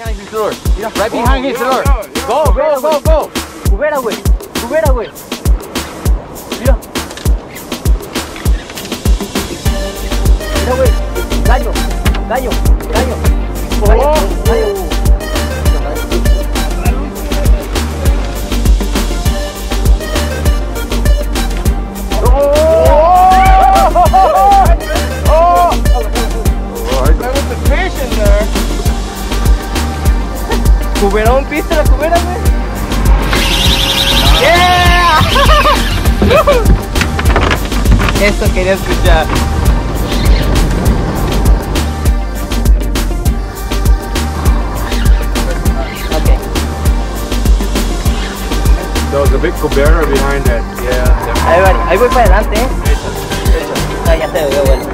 behind his lure. Right behind his lure. Go, go, go, go. Cubera, güey. Cubera, güey. Mira. Mira, güey. Gallo. Gallo. Gallo. Gallo. Cuberón, ¿viste la cubera, güey? Eso quería escuchar. Ok. There was a big cobera behind that. Yeah. Ahí, va, ahí voy para adelante, ¿eh? Ah, ya te veo, bueno.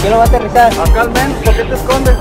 ¿Quién lo va a aterrizar? Acá ven, ¿por qué te escondes?